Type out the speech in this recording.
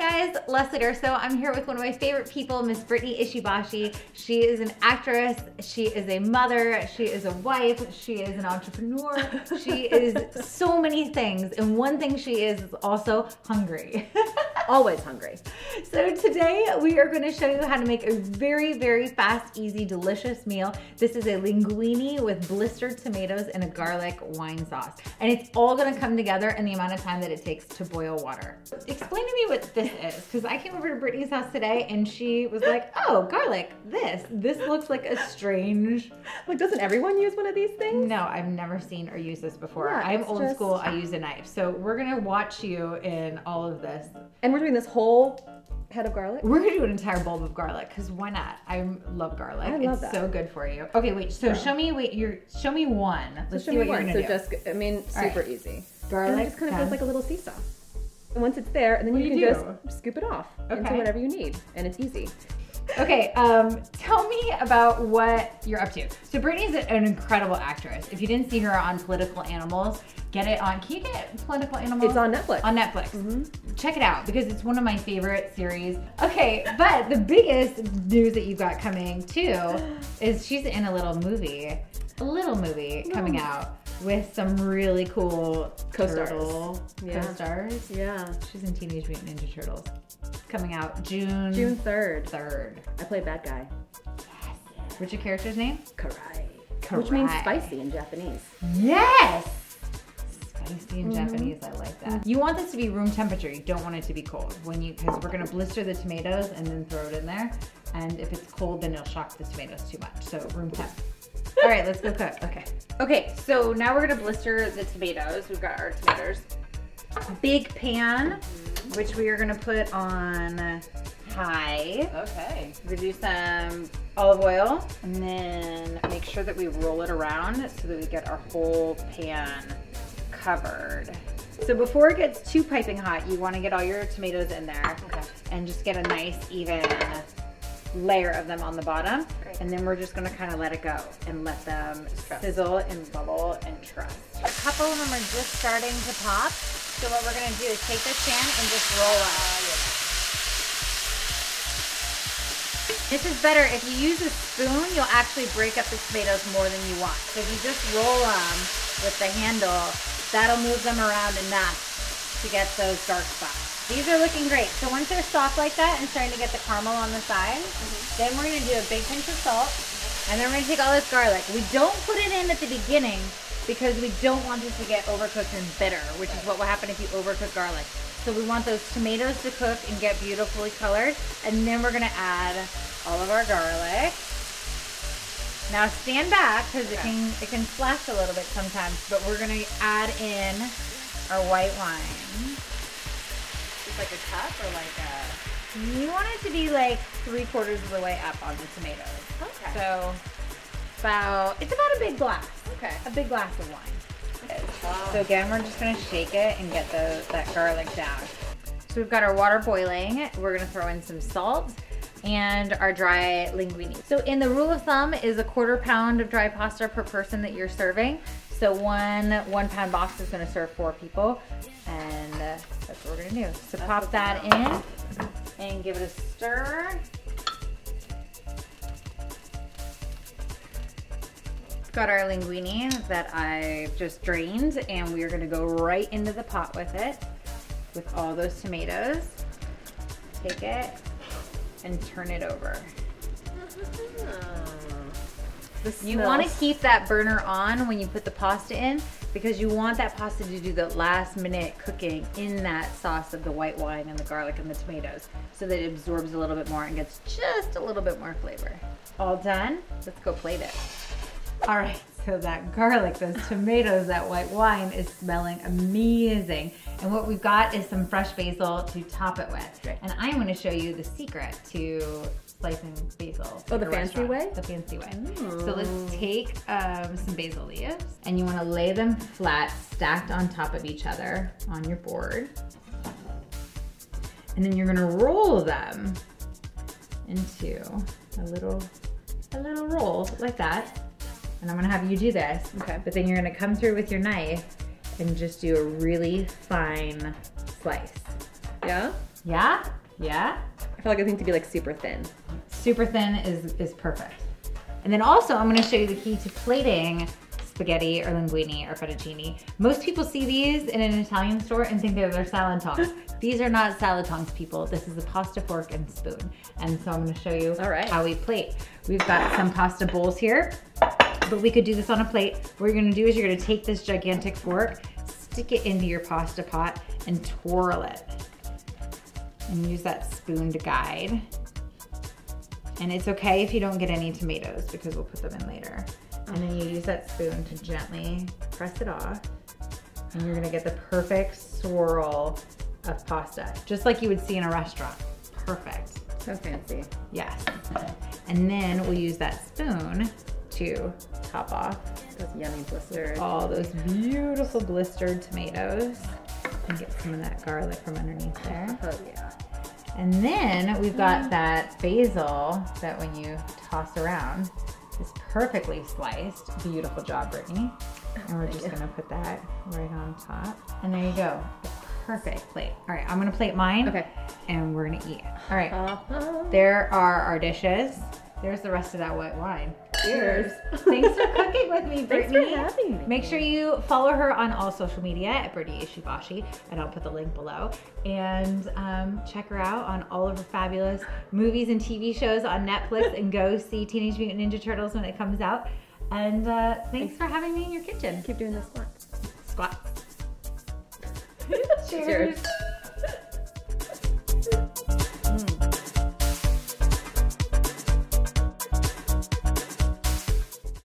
guys, Leslie Durso. I'm here with one of my favorite people, Miss Brittany Ishibashi. She is an actress, she is a mother, she is a wife, she is an entrepreneur, she is so many things. And one thing she is is also hungry. Always hungry. So today we are gonna show you how to make a very, very fast, easy, delicious meal. This is a linguine with blistered tomatoes and a garlic wine sauce. And it's all gonna come together in the amount of time that it takes to boil water. Explain to me what this is, because I came over to Brittany's house today and she was like, oh, garlic, this. This looks like a strange. Like, doesn't everyone use one of these things? No, I've never seen or used this before. Yeah, I'm old just- school, I use a knife. So we're gonna watch you in all of this. And we're doing this whole head of garlic. We're gonna do an entire bulb of garlic because why not? I love garlic. I love it's that. so good for you. Okay, wait. So show me. Wait, you're show me one. Let's so show me one. So do. just, I mean, All right. super easy. And garlic. it just kind of feels like a little seesaw. And once it's there, and then What you can you just scoop it off into Okay. whatever you need, and it's easy. Okay, um, tell me about what you're up to. So Brittany's an incredible actress. If you didn't see her on Political Animals, get it on. Can you get Political Animals? It's on Netflix. On Netflix. Check it out because it's one of my favorite series. Okay, but the biggest news that you've got coming too is she's in a little movie, a little movie coming out with some really cool Co-stars. Yeah. co-stars. Yeah. She's in Teenage Mutant Ninja Turtles. Coming out June June 3rd. 3rd. I play bad guy. Yes. What's your character's name? Karai. Karai. Which means spicy in Japanese. Yes! Spicy in Mm-hmm. Japanese, I like that. You want this to be room temperature. You don't want it to be cold when you, because we're gonna blister the tomatoes and then throw it in there. And if it's cold, then it'll shock the tomatoes too much. So room temp. All right, let's go cook. Okay. Okay, so now we're gonna blister the tomatoes. We've got our tomatoes. Big pan, which we are gonna put on high. Okay. We do some olive oil and then make sure that we roll it around so that we get our whole pan covered. So before it gets too piping hot, you want to get all your tomatoes in there Okay. and just get a nice even layer of them on the bottom. Great. And then we're just gonna kind of let it go and let them Trust. sizzle and bubble and trust. A couple of them are just starting to pop. So what we're gonna do is take this pan and just roll it. Ah, this is better. If you use a spoon, you'll actually break up the tomatoes more than you want. So if you just roll them with the handle, that'll move them around enough to get those dark spots. These are looking great. So once they're soft like that and starting to get the caramel on the side, mm-hmm. then we're gonna do a big pinch of salt. And then we're gonna take all this garlic. We don't put it in at the beginning because we don't want this to get overcooked and bitter, which is what will happen if you overcook garlic. So we want those tomatoes to cook and get beautifully colored. And then we're gonna add all of our garlic. Now stand back because it can it can splash a little bit sometimes, but we're gonna add in our white wine. Just like a cup or like a. You want it to be like three quarters of the way up on the tomatoes. Okay. So about it's about a big glass. Okay. A big glass of wine. So again, we're just gonna shake it and get the, that garlic down. So we've got our water boiling. We're gonna throw in some salt and our dry linguine. So in the rule of thumb is a quarter pound of dry pasta per person that you're serving. So one one pound box is gonna serve four people. And that's what we're gonna do. So pop that in and give it a stir. Got our linguine that I've just drained and we are gonna go right into the pot with it, with all those tomatoes. Take it and turn it over. You wanna keep that burner on when you put the pasta in because you want that pasta to do the last minute cooking in that sauce of the white wine and the garlic and the tomatoes so that it absorbs a little bit more and gets just a little bit more flavor. All done? Let's go plate it. All right, so that garlic, those tomatoes, that white wine is smelling amazing. And what we've got is some fresh basil to top it with. Right. And I'm gonna show you the secret to slicing basil. Oh, the fancy way? The fancy way. So let's take um, some basil leaves and you wanna lay them flat, stacked on top of each other on your board. And then you're gonna roll them into a little, a little roll like that. And I'm gonna have you do this. Okay. But then you're gonna come through with your knife and just do a really fine slice. Yeah? Yeah? Yeah? I feel like it needs to be like super thin. Super thin is, is perfect. And then also I'm gonna show you the key to plating spaghetti or linguine or fettuccine. Most people see these in an Italian store and think they're salad tongs. these are not salad tongs, people. This is a pasta fork and spoon. And so I'm gonna show you All right. how we plate. We've got some pasta bowls here, but we could do this on a plate. What you're gonna do is you're gonna take this gigantic fork, stick it into your pasta pot and twirl it. And use that spoon to guide. And it's okay if you don't get any tomatoes because we'll put them in later. And then you use that spoon to gently press it off. And you're gonna get the perfect swirl of pasta, just like you would see in a restaurant. Perfect. So fancy. Yes. And then we'll use that spoon to top off Those yummy blisters. all those beautiful blistered tomatoes and get some of that garlic from underneath there. Oh yeah. And then we've got that basil that when you toss around is perfectly sliced. Beautiful job, Brittany. And we're just gonna put that right on top. And there you go. Perfect plate. All right, I'm gonna plate mine. Okay. And we're gonna eat. All right. Uh-huh. There are our dishes. There's the rest of that white wine. Cheers. Thanks for cooking with me, Brittany. Thanks for having me. Make sure you follow her on all social media at Brittany Ishibashi, and I'll put the link below. And um, check her out on all of her fabulous movies and TV shows on Netflix, and go see Teenage Mutant Ninja Turtles when it comes out. And uh, thanks for having me in your kitchen. Keep doing the squats. Squats. Cheers. Cheers.